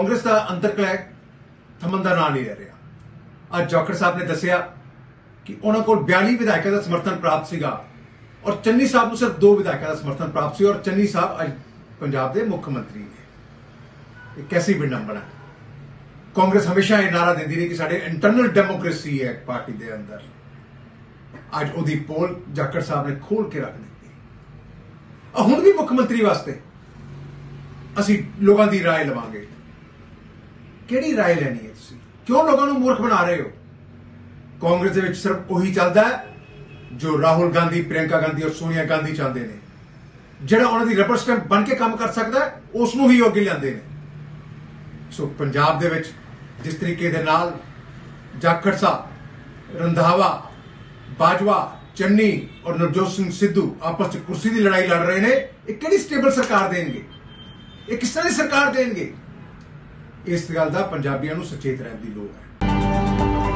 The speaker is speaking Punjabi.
ਕਾਂਗਰਸ ਦਾ ਅੰਤਰਕਲੈ ਥੰਮਣ ਦਾ ਨਾਂ ਨਹੀਂ ਲੈ ਰਿਹਾ ਅੱਜ ਜੋਕਰ ਸਾਹਿਬ ਨੇ ਦੱਸਿਆ ਕਿ ਉਹਨਾਂ ਕੋਲ 42 ਵਿਧਾਇਕਾਂ ਦਾ ਸਮਰਥਨ ਪ੍ਰਾਪਤ ਸੀਗਾ ਔਰ ਚੰਨੀ ਸਾਹਿਬ ਨੂੰ ਸਿਰਫ ਦੋ ਵਿਧਾਇਕਾਂ ਦਾ ਸਮਰਥਨ ਪ੍ਰਾਪਤ ਸੀ ਔਰ ਚੰਨੀ ਸਾਹਿਬ ਅੱਜ ਪੰਜਾਬ ਦੇ ਮੁੱਖ ਮੰਤਰੀ ਨੇ ਇਹ ਕੈਸੀ ਵਿਡੰਬਣਾ ਹੈ ਕਾਂਗਰਸ ਹਮੇਸ਼ਾ ਇਹ ਨਾਰਾ ਦਿੰਦੀ ਰਹੀ ਕਿ ਸਾਡੇ ਇੰਟਰਨਲ ਡੈਮੋਕ੍ਰੇਸੀ ਹੈ ਪਾਰਟੀ ਦੇ ਅੰਦਰ ਅੱਜ ਉਹਦੀ ਪੋਲ ਜਾਕਰ ਸਾਹਿਬ ਨੇ ਖੋਲ ਕੇ ਰੱਖ ਦਿੱਤੀ ਆ ਹੁਣ ਵੀ ਮੁੱਖ ਮੰਤਰੀ ਵਾਸਤੇ ਅਸੀਂ ਲੋਕਾਂ ਦੀ رائے ਲਵਾਂਗੇ ਕਿਹੜੀ رائے ਲੈਣੀ ਹੈ ਤੁਸੀਂ ਕਿਉਂ ਲੋਕਾਂ ਨੂੰ ਮੂਰਖ ਬਣਾ ਰਹੇ ਹੋ ਕਾਂਗਰਸ ਦੇ ਵਿੱਚ ਸਿਰਫ ਉਹੀ ਚੱਲਦਾ ਹੈ ਜੋ ਰਾਹੁਲ ਗਾਂਧੀ ਪ੍ਰਿਯੰਕਾ ਗਾਂਧੀ ਔਰ ਸੋਨੀਆ ਗਾਂਧੀ ਚਾਹੁੰਦੇ ਨੇ ਜਿਹੜਾ ਉਹਨਾਂ ਦੀ ਰਿਪਰੈਜ਼ੈਂਟੇਟਿਵ ਬਣ ਕੇ ਕੰਮ ਕਰ ਸਕਦਾ ਹੈ ਉਸ ਨੂੰ ਹੀ ਉਹ ਅੱਗੇ ਲਿਆਂਦੇ ਨੇ ਸੋ ਪੰਜਾਬ ਦੇ ਵਿੱਚ ਜਿਸ ਤਰੀਕੇ ਦੇ ਨਾਲ ਜਾਖੜ ਸਾਹਿਬ ਰੰਧਾਵਾ ਬਾਜਵਾ ਚੰਨੀ ਔਰ ਨਵਜੋਤ ਸਿੰਘ ਸਿੱਧੂ ਆਪਸ ਵਿੱਚ ਕੁਰਸੀ ਦੀ ਲੜਾਈ ਲੜ ਰਹੇ ਨੇ ਇਹ ਕਿਹੜੀ ਸਟੇਬਲ ਸਰਕਾਰ ਦੇਣਗੇ ਇਹ ਕਿਸ ਤਰ੍ਹਾਂ ਦੀ ਸਰਕਾਰ ਦੇਣਗੇ ਇਸ ਗੱਲ ਦਾ ਪੰਜਾਬੀਆਂ ਨੂੰ ਸੁਚੇਤ ਰਹਿਣ ਦੀ ਲੋੜ ਹੈ।